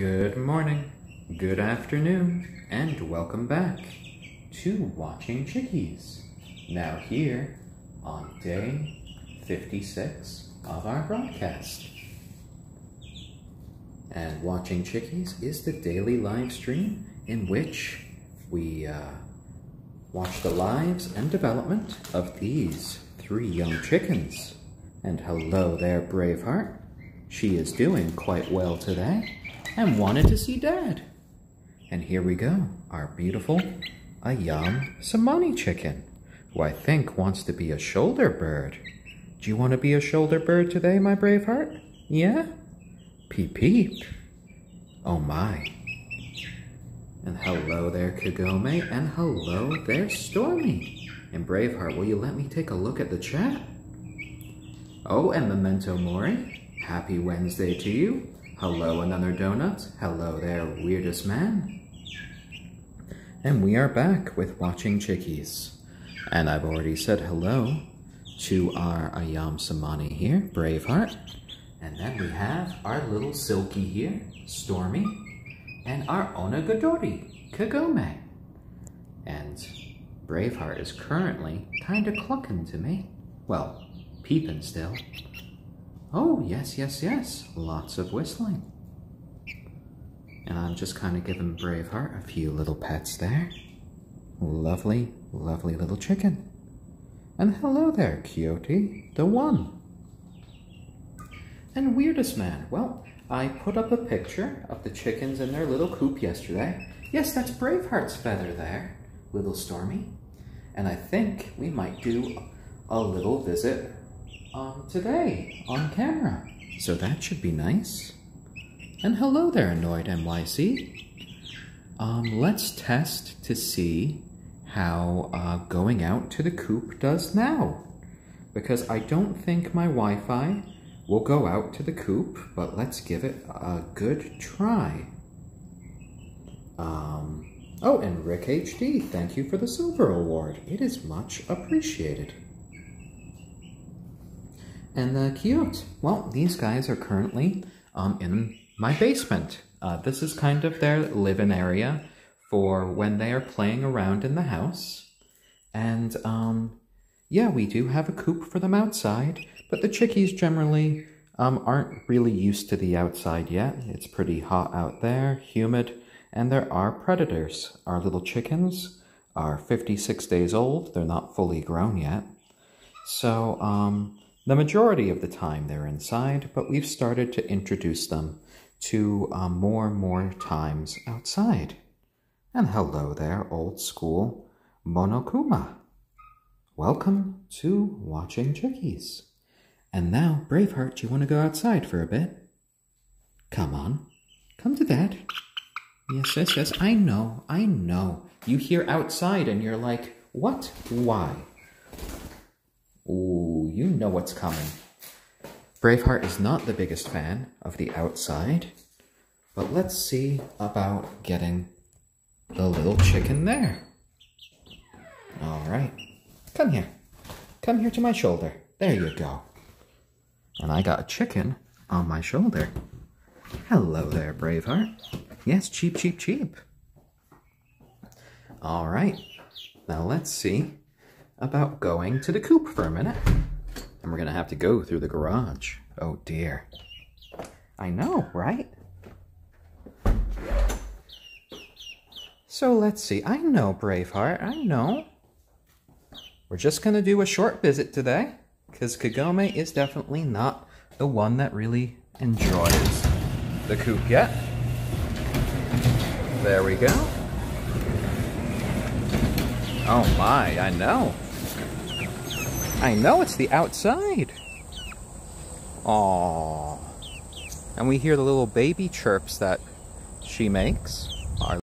Good morning, good afternoon, and welcome back to Watching Chickies. Now, here on day 56 of our broadcast. And Watching Chickies is the daily live stream in which we uh, watch the lives and development of these three young chickens. And hello there, Braveheart. She is doing quite well today and wanted to see Dad. And here we go, our beautiful Ayam Cemani chicken, who I think wants to be a shoulder bird. Do you want to be a shoulder bird today, my brave heart? Yeah? Peep peep. Oh my. And hello there, Kagome, and hello there, Stormy. And Braveheart, will you let me take a look at the chat? Oh, and Memento Mori, happy Wednesday to you. Hello, another donut. Hello there, weirdest man. And we are back with Watching Chickies. And I've already said hello to our Ayam Cemani here, Braveheart. And then we have our little Silkie here, Stormy. And our Onagadori, Kagome. And Braveheart is currently kind of clucking to me. Well, peeping still. Oh, yes, yes, yes. Lots of whistling. And I'm just kind of giving Braveheart a few little pets there. Lovely, lovely little chicken. And hello there, Quixote, the one. And weirdest man, well, I put up a picture of the chickens in their little coop yesterday. Yes, that's Braveheart's feather there, little Stormy. And I think we might do a little visit um, today on camera. So that should be nice. And hello there, Annoyed NYC. Um, let's test to see how uh, going out to the coop does now. Because I don't think my Wi-Fi will go out to the coop, but let's give it a good try. Um, oh, and Rick HD, thank you for the Silver Award. It is much appreciated. And uh, cute. Well, these guys are currently um, in my basement. Uh, this is kind of their live-in area for when they are playing around in the house. And um, yeah, we do have a coop for them outside, but the chickies generally um, aren't really used to the outside yet. It's pretty hot out there, humid, and there are predators. Our little chickens are 56 days old. They're not fully grown yet. So, um, the majority of the time they're inside, but we've started to introduce them to um, more and more times outside. And hello there, old school Monokuma. Welcome to Watching Chickies. And now, Braveheart, do you want to go outside for a bit? Come on, come to that. Yes, yes, yes, I know, I know. You hear outside and you're like, what? Why? You know what's coming. Braveheart is not the biggest fan of the outside, but let's see about getting the little chicken there. All right, come here. Come here to my shoulder. There you go. And I got a chicken on my shoulder. Hello there, Braveheart. Yes, cheap, cheap, cheap. All right, now let's see about going to the coop for a minute. And we're to have to go through the garage. Oh dear. I know, right? So let's see. I know, Braveheart. I know. We're just to do a short visit today. Because Kagome is definitely not the one that really enjoys the yet. There we go. Oh my, I know. I know it's the outside. Aww. And we hear the little baby chirps that she makes.